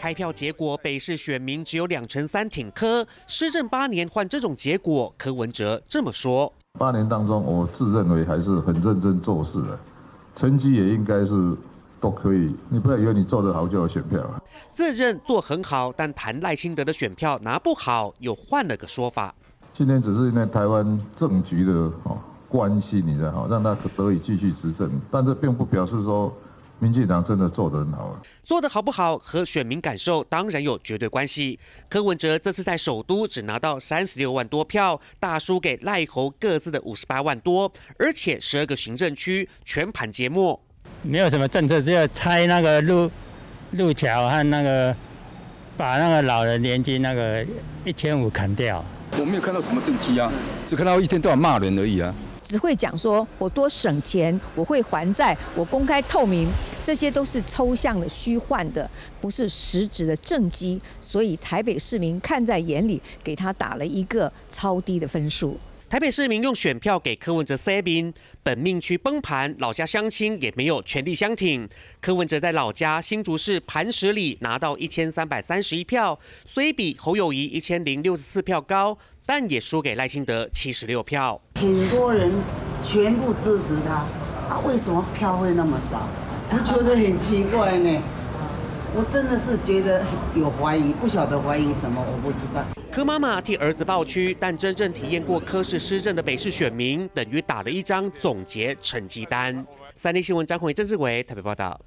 开票结果，北市选民只有两成三挺科，施政八年换这种结果，柯文哲这么说：八年当中，我自认为还是很认真做事的，成绩也应该是。都可以，你不要以为你做得好就有选票啊。自认做很好，但谈赖清德的选票拿不好，又换了个说法。今天只是因为台湾政局的哦关系，你知道哈，让他得以继续执政，但这并不表示说民进党真的做得很好。啊做得好不好和选民感受当然有绝对关系。柯文哲这次在首都只拿到三十六万多票，大输给赖侯各自的五十八万多，而且十二个行政区全盘揭幕。没有什么政策，只有拆那个路路桥和那个把那个老人年金那个一千五砍掉。我没有看到什么政绩啊，只看到一天到晚骂人而已啊。只会讲说我多省钱，我会还债，我公开透明，这些都是抽象的、虚幻的，不是实质的政绩。所以台北市民看在眼里，给他打了一个超低的分数。台北市民用选票给柯文哲塞宾，本命区崩盘，老家乡亲也没有全力相挺。柯文哲在老家新竹市磐石里拿到一千三百三十一票，虽比侯友谊一千零六十四票高，但也输给赖清德七十六票。很多人全部支持他，他为什么票会那么少？我觉得很奇怪呢。我真的是觉得有怀疑，不晓得怀疑什么，我不知道。柯妈妈替儿子抱屈，但真正体验过柯氏施政的北市选民，等于打了一张总结成绩单。三立新闻张宏伟、郑志伟特别报道。